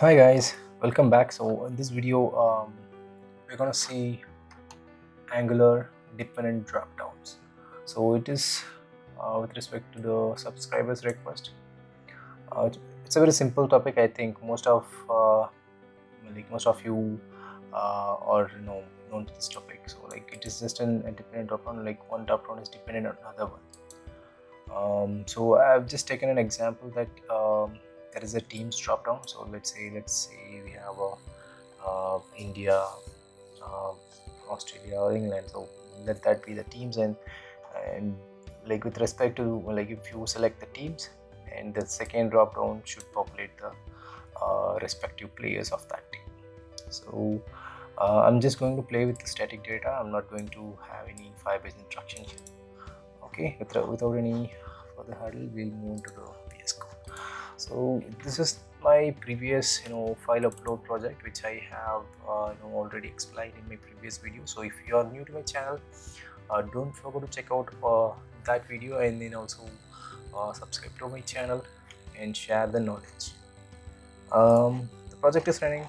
hi guys welcome back. So in this video um, we're gonna see angular dependent drop downs so it is uh, with respect to the subscribers request uh, it's a very simple topic i think. Most of uh, like most of you uh, are you know known to this topic. So like it is just an, a dependent drop down like one drop down is dependent on another one. Um, so i've just taken an example that um, there is a teams drop down so let's say let's say we have a uh, india uh, australia or england. So let that be the teams and and like with respect to like if you select the teams and the second drop down should populate the uh, respective players of that team. So uh, i'm just going to play with the static data. I'm not going to have any firebase instruction here okay without, without any further hurdle we'll move to the so this is my previous you know file upload project which i have uh, you know already explained in my previous video. So if you are new to my channel uh, don't forget to check out uh, that video and then also uh, subscribe to my channel and share the knowledge. Um, the project is running.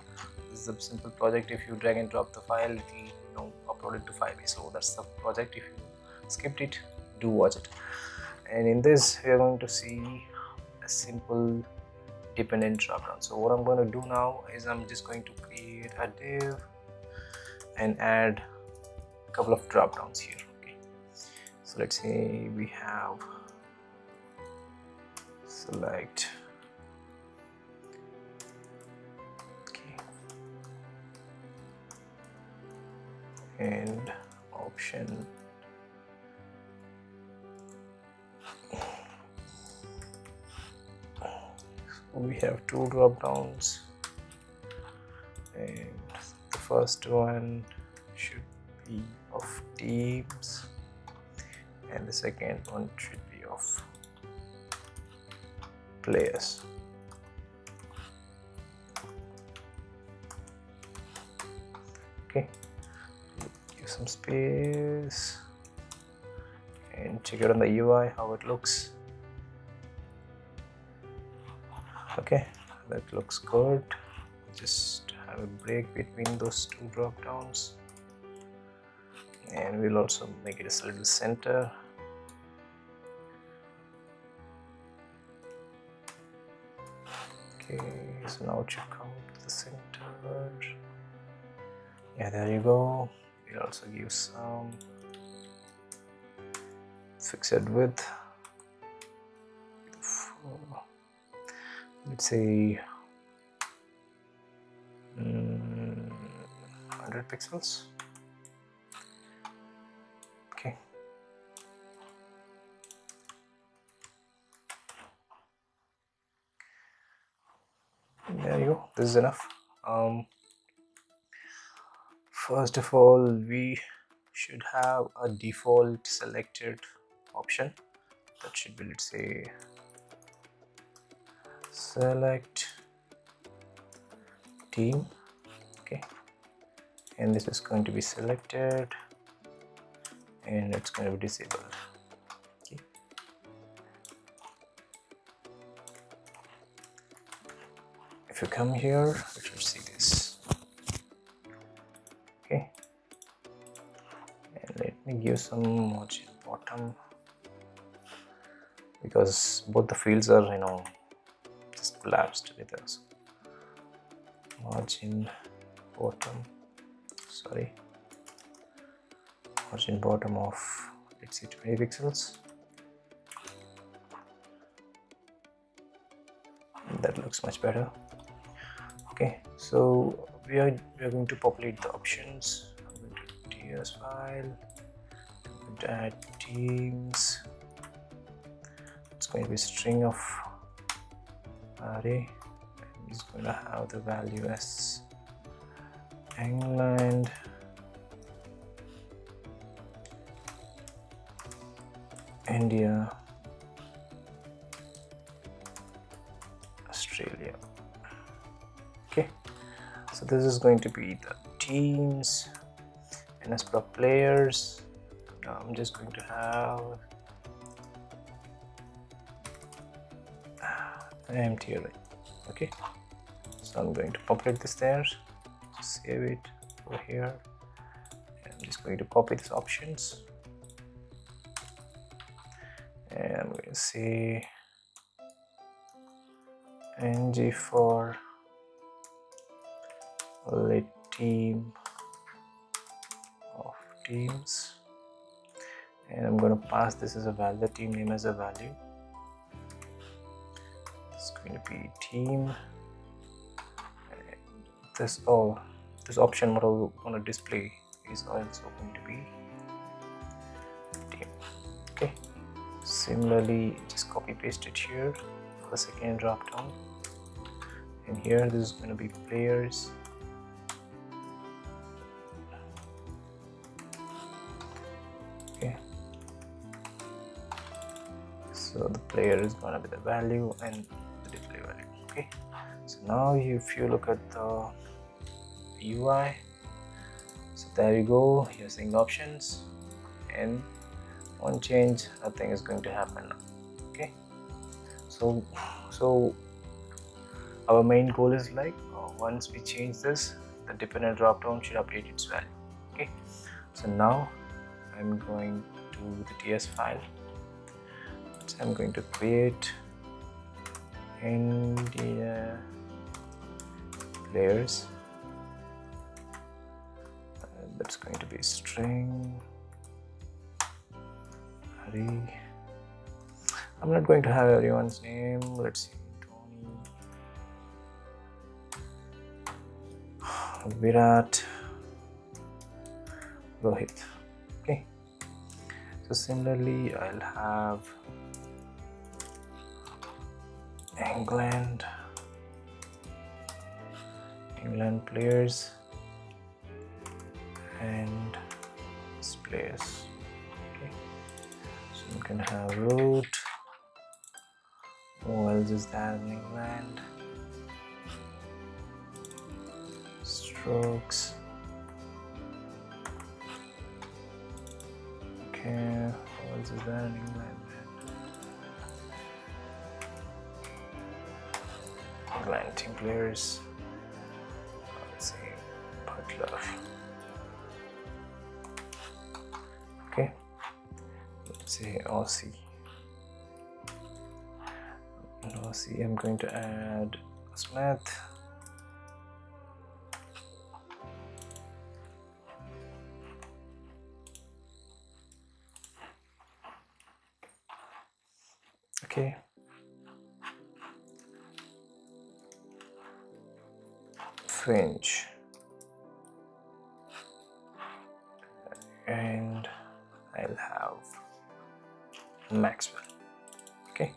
This is a simple project. If you drag and drop the file it will you know upload it to firebase. So that's the project. If you skipped it do watch it. And in this we are going to see simple dependent dropdown so what i'm going to do now is i'm just going to create a div and add a couple of drop downs here okay? So let's say we have select and option we have two drop downs. And the first one should be of teams and the second one should be of players. Okay. Give some space. And check it on the UI how it looks that looks good. Just have a break between those two drop downs and we'll also make it a little center. Okay so now it should come to the center. Yeah there you go. We'll also give some fixed width let's say mm, 100 pixels? Okay. There you go. This is enough. Um, first of all we should have a default selected option. That should be let's say select team. Okay. And this is going to be selected. And it's going to be disabled. Okay. if you come here you should see this. Okay. And let me give some margin bottom. Because both the fields are you know collapsed with us. Margin bottom sorry. Margin bottom of let's say 20 pixels. That looks much better. Okay so we are we are going to populate the options. I'm going to ts file I'm going to add teams. It's going to be string of array is going to have the value as England. India. Australia. Okay. So this is going to be the teams. And as per players. I'm just going to have empty array okay. So I'm going to populate this there save it over here. I'm just going to copy these options. And I'm going to say ng for let team of teams. And I'm going to pass this as a value the team name as a value going to be team. And this oh this option what I want to display is also going to be team. Okay. Similarly just copy paste it here for the second drop down. And here this is going to be players. Okay. So the player is going to be the value and okay. So now if you look at the UI so there you go you're seeing the options. And one change nothing is going to happen okay. So so our main goal is like uh, once we change this the dependent drop down should update its value. Okay. So now i'm going to the ts file. So i'm going to create india players and that's going to be string Hari. I'm not going to have everyone's name. Let's see. Dhoni. Virat. Rohit. Okay. So similarly, I'll have England. England players and this players. Okay. So you can have root who else is there in England? Stokes. Okay, who else is there in England? England team players. Let's see, Buttler. Okay, let's see, Aussie. See I'm going to add Smith Finch and I'll have Maxwell. Okay.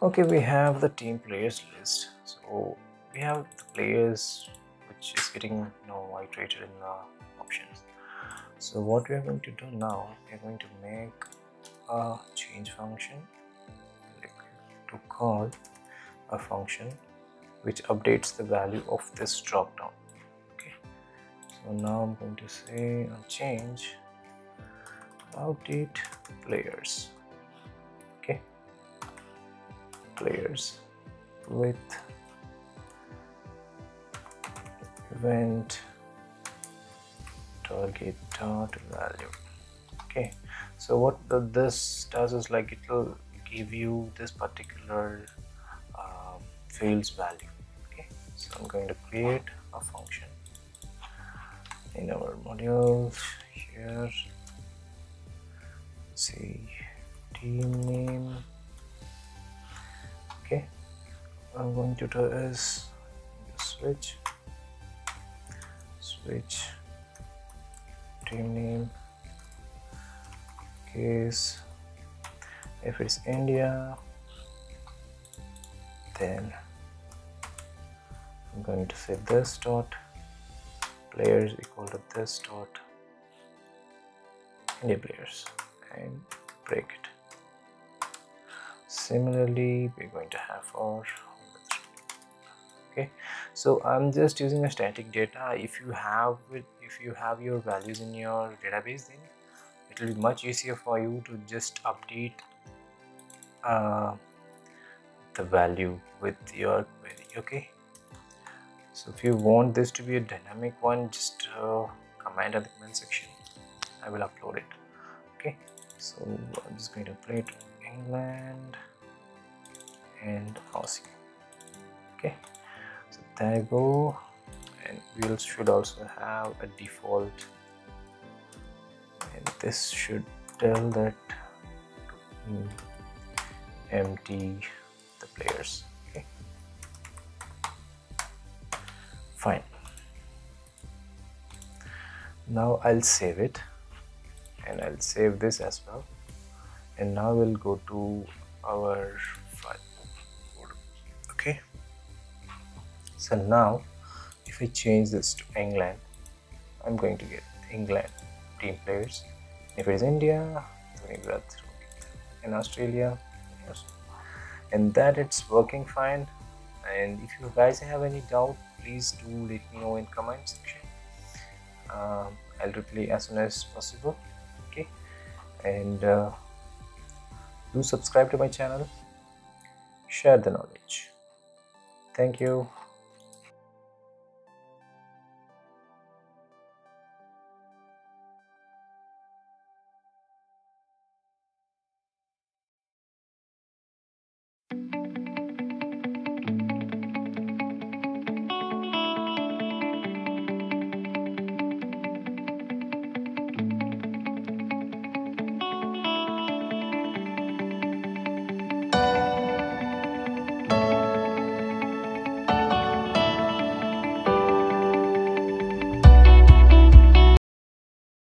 Okay we have the team players list. So we have the players which is getting you know iterated in the options. So what we are going to do now we are going to make a change function. To call a function which updates the value of this drop down okay. So now i'm going to say on change update players. Okay. Players with event target dot value. Okay. So what the, this does is like it will give you this particular um, field's value so i'm going to create a function in our module here. Say team name. Okay i'm going to do is switch switch team name case if it's India then I'm going to say this dot players equal to this dot India players and break it. Similarly we're going to have our okay? So i'm just using a static data. If you have if you have your values in your database then it will be much easier for you to just update uh, the value with your query okay so if you want this to be a dynamic one just uh, comment in the comment section. I will upload it. Okay? So i'm just going to play it england and aussie. Okay? So there you go. And we should also have a default. And this should tell that empty the players fine. Now I'll save it and I'll save this as well. And now we'll go to our file. Okay. So now if I change this to England I'm going to get England team players. If it is India in Australia and that it's working fine. And if you guys have any doubt please do let me know in comment section. Um, I'll reply as soon as possible okay? And uh, do subscribe to my channel. Share the knowledge. Thank you